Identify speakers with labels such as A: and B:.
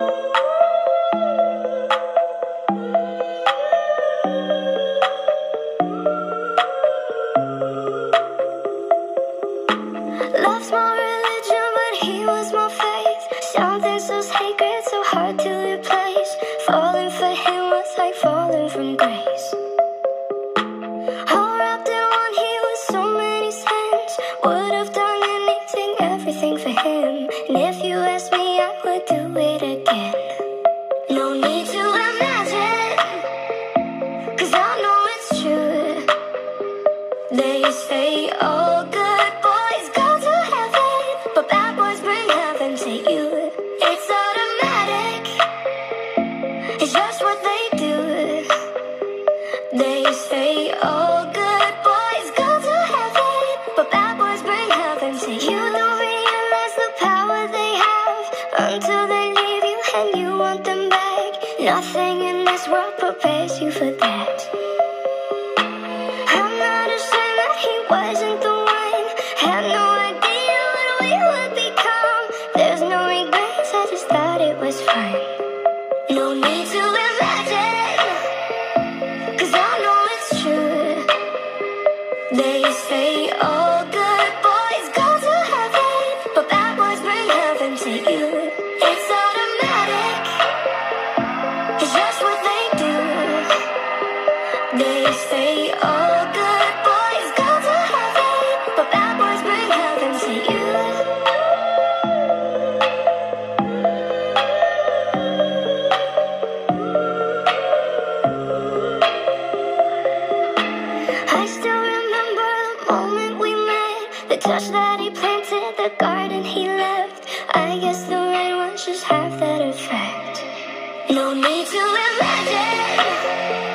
A: Love's my religion, but he was my faith. Something so sacred, so hard to replace. Falling for him was like falling from grace. Say all good boys go to heaven, but bad boys bring heaven to you. It's automatic, it's just what they do. They say all good boys go to heaven, but bad boys bring heaven to you. You don't realize the power they have until they leave you and you want them back. Nothing No need to imagine, cause I know it's true. They say all good boys go to heaven, but bad boys bring heaven to you. It's automatic, it's what they do. They say all The touch that he planted, the garden he left. I guess the right ones just have that effect. No need to imagine.